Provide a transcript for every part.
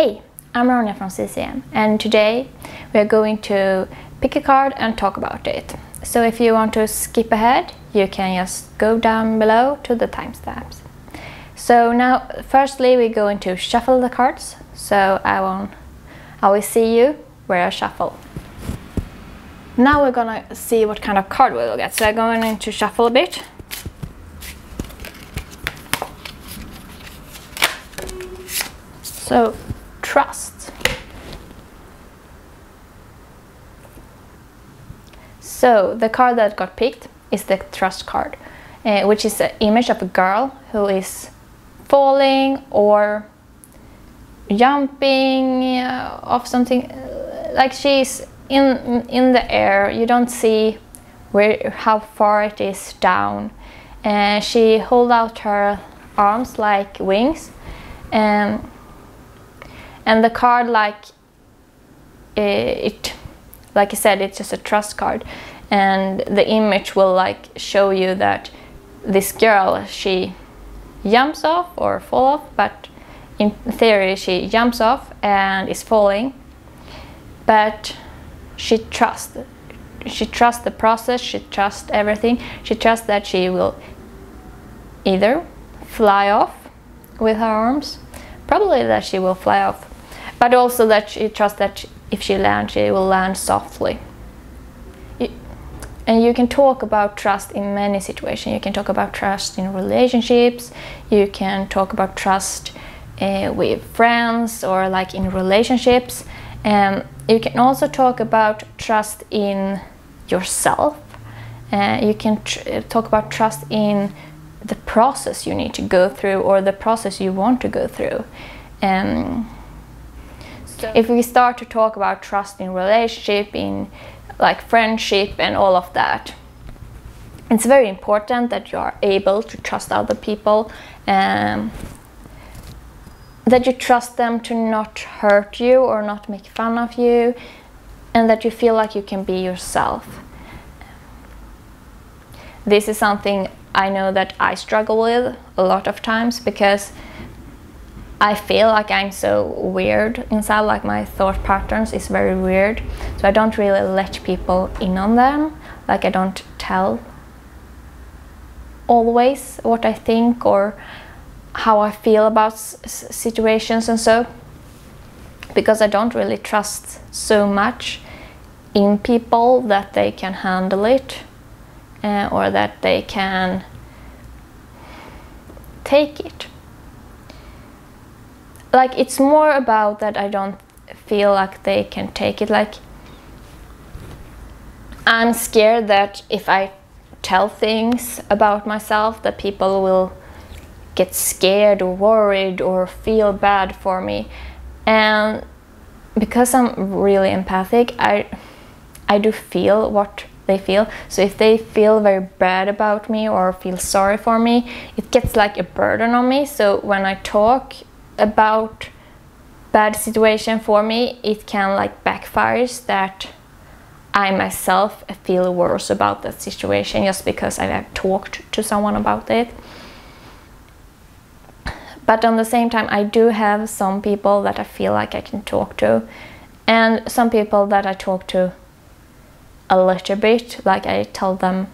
Hey, I'm Ronja from CCM and today we are going to pick a card and talk about it. So if you want to skip ahead, you can just go down below to the timestamps. So now, firstly, we're going to shuffle the cards. So I will, I will see you where I shuffle. Now we're gonna see what kind of card we will get. So I'm going to shuffle a bit. So, trust. So, the card that got picked is the trust card, uh, which is an image of a girl who is falling or jumping uh, off something like she's in in the air you don't see where how far it is down and she hold out her arms like wings and and the card like eh, it like I said it's just a trust card. And the image will like show you that this girl she jumps off or fall off but in theory she jumps off and is falling. But she trusts she trusts the process she trusts everything. She trusts that she will either fly off with her arms probably that she will fly off but also that she trusts that if she lands she will land softly and you can talk about trust in many situations you can talk about trust in relationships you can talk about trust uh, with friends or like in relationships and you can also talk about trust in yourself. Uh, you can tr- talk about trust in the process you need to go through or the process you want to go through. Um, if we start to talk about trust in relationship, in like friendship and all of that, it's very important that you are able to trust other people. Um, that you trust them to not hurt you or not make fun of you, and that you feel like you can be yourself. This is something I know that I struggle with a lot of times because I feel like I'm so weird inside, like my thought patterns is very weird. So I don't really let people in on them. Like I don't tell always what I think or how I feel about situations and so because I don't really trust so much in people that they can handle it uh, or that they can take it. Like it's more about that I don't feel like they can take it. Like I'm scared that if I tell things about myself that people will get scared or worried or feel bad for me. And because I'm really empathic, I I do feel what they feel. So if they feel very bad about me or feel sorry for me, it gets like a burden on me. So when I talk about bad situation for me, it can like backfires that I myself feel worse about that situation just because I have talked to someone about it. But on the same time, I do have some people that I feel like I can talk to, and some people that I talk to a little bit, like I tell them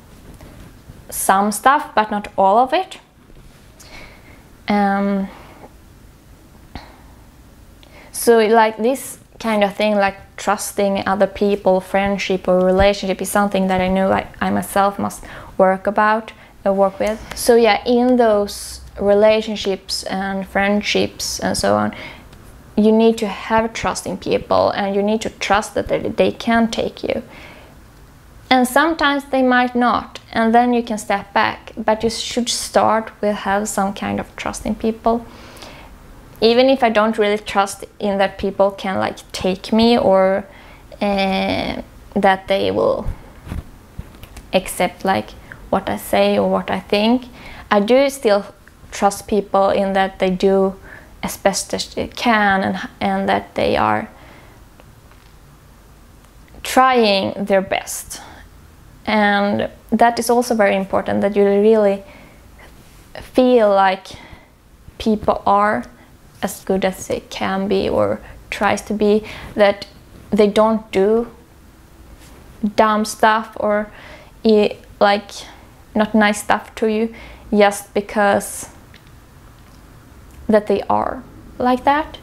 some stuff, but not all of it. Um, so, like this kind of thing, like trusting other people, friendship or relationship, is something that I know I, I myself must work about, uh, work with. So, yeah, in those relationships and friendships and so on, you need to have trust in people and you need to trust that they, they can take you. And sometimes they might not, and then you can step back, but you should start with have some kind of trust in people. Even if I don't really trust in that people can like take me or uh, that they will accept like what I say or what I think, I do still trust people in that they do as best as they can and, and that they are trying their best. And that is also very important that you really feel like people are as good as they can be or tries to be that they don't do dumb stuff or like not nice stuff to you just because that they are like that.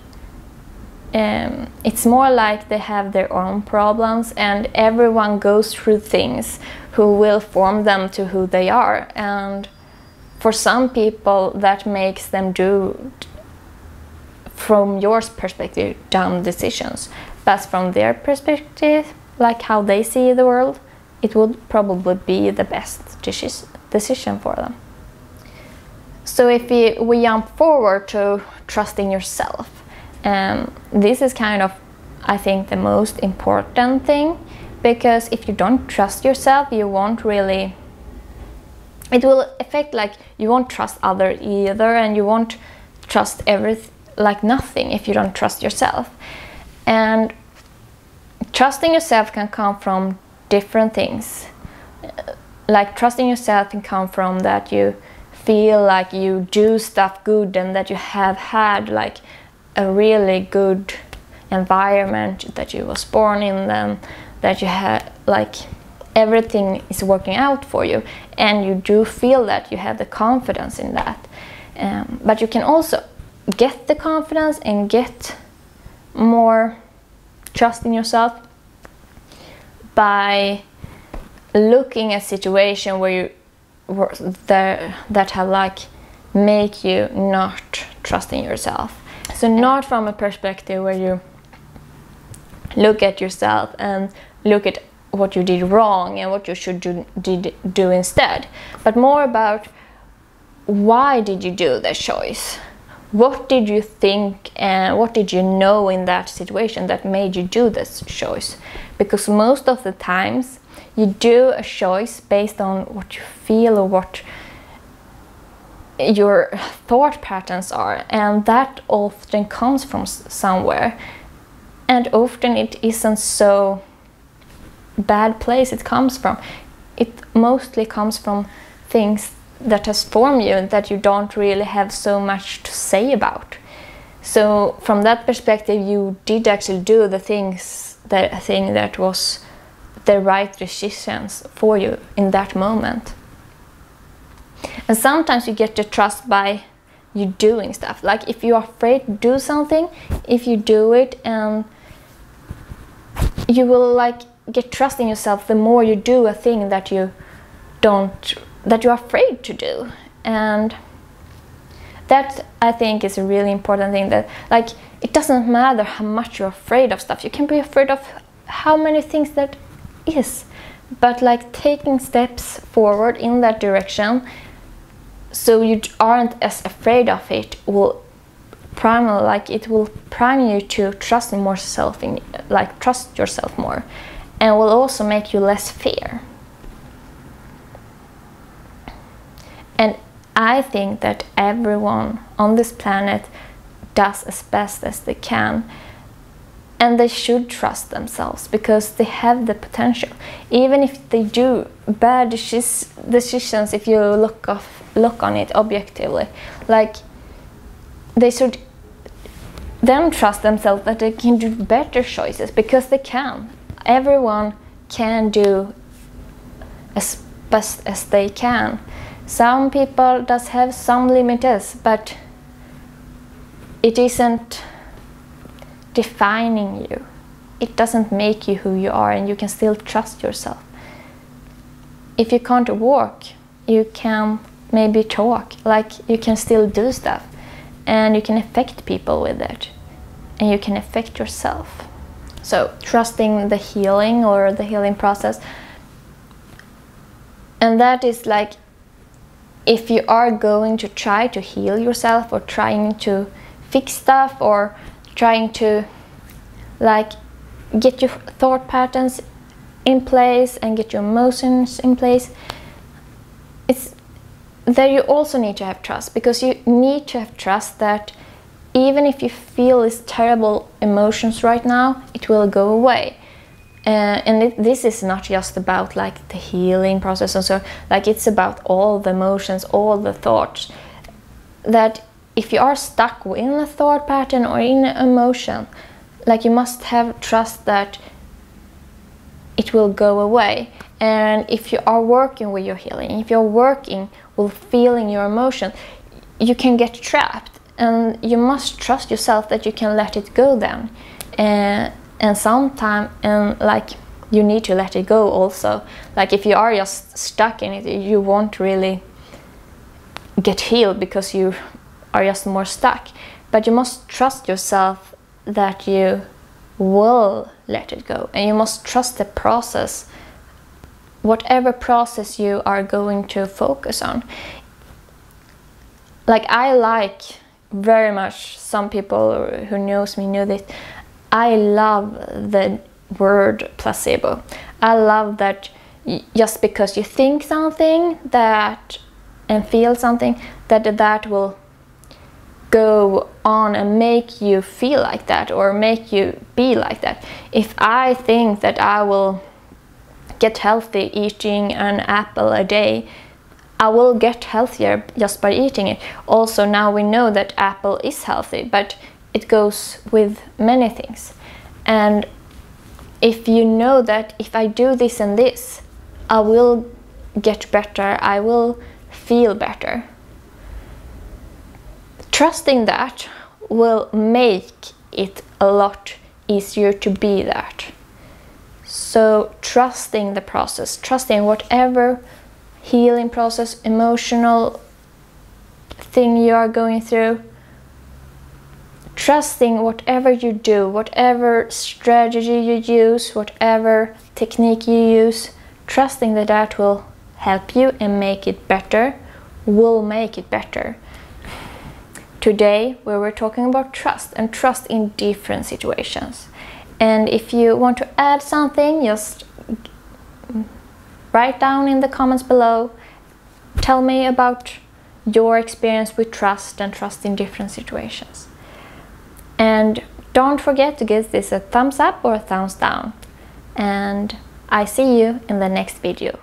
Um, it's more like they have their own problems and everyone goes through things who will form them to who they are. And for some people that makes them do from your perspective dumb decisions but from their perspective like how they see the world it would probably be the best decision for them so if we, we jump forward to trusting yourself um, this is kind of, I think, the most important thing because if you don't trust yourself, you won't really. It will affect like you won't trust other either, and you won't trust everything like nothing if you don't trust yourself. And trusting yourself can come from different things. Like trusting yourself can come from that you feel like you do stuff good and that you have had like a really good environment that you was born in then that you had like everything is working out for you and you do feel that you have the confidence in that um, but you can also get the confidence and get more trust in yourself by looking at situation where you there that have like make you not trust in yourself so not from a perspective where you look at yourself and look at what you did wrong and what you should do, did, do instead, but more about why did you do that choice? What did you think and what did you know in that situation that made you do this choice? Because most of the times you do a choice based on what you feel or what your thought patterns are and that often comes from somewhere and often it isn't so bad place it comes from it mostly comes from things that has formed you and that you don't really have so much to say about so from that perspective you did actually do the things that thing that was the right decisions for you in that moment and sometimes you get the trust by you doing stuff. Like if you're afraid to do something, if you do it and you will like get trust in yourself the more you do a thing that you don't that you're afraid to do. And that I think is a really important thing that like it doesn't matter how much you're afraid of stuff. You can be afraid of how many things that is. But like taking steps forward in that direction so you aren't as afraid of it will prime like it will prime you to trust more self in like trust yourself more and will also make you less fear and i think that everyone on this planet does as best as they can and they should trust themselves because they have the potential. Even if they do bad decisions if you look off look on it objectively like they should then trust themselves that they can do better choices because they can. Everyone can do as best as they can some people does have some limits but it isn't defining you. It doesn't make you who you are, and you can still trust yourself. If you can't walk, you can maybe talk, like you can still do stuff, and you can affect people with it, and you can affect yourself. So, trusting the healing or the healing process. And that is like if you are going to try to heal yourself or trying to fix stuff or trying to like get your thought patterns in place and get your emotions in place it's there you also need to have trust because you need to have trust that even if you feel these terrible emotions right now it will go away uh, and it, this is not just about like the healing process and so like it's about all the emotions all the thoughts that if you are stuck in a thought pattern or in an emotion, like you must have trust that it will go away. And if you are working with your healing, if you're working with feeling your emotion, you can get trapped and you must trust yourself that you can let it go then. And, and sometimes and like you need to let it go also. Like if you are just stuck in it, you won't really get healed because you are just more stuck. But you must trust yourself that you will let it go and you must trust the process whatever process you are going to focus on like i like very much some people who knows me know this i love the word placebo i love that just because you think something that and feel something that that will go on and make you feel like that or make you be like that. If I think that I will get healthy eating an apple a day, I will get healthier just by eating it. Also, now we know that apple is healthy, but it goes with many things. And if you know that if I do this and this, I will get better, I will feel better trusting that will make it a lot easier to be that. So, trusting the process, trusting whatever healing process, emotional thing you are going through, trusting whatever you do, whatever strategy you use, whatever technique you use, trusting that that will help you and make it better, will make it better. Today we were talking about trust and trust in different situations. And if you want to add something, just write down in the comments below. Tell me about your experience with trust and trust in different situations. And don't forget to give this a thumbs up or a thumbs down. And I see you in the next video.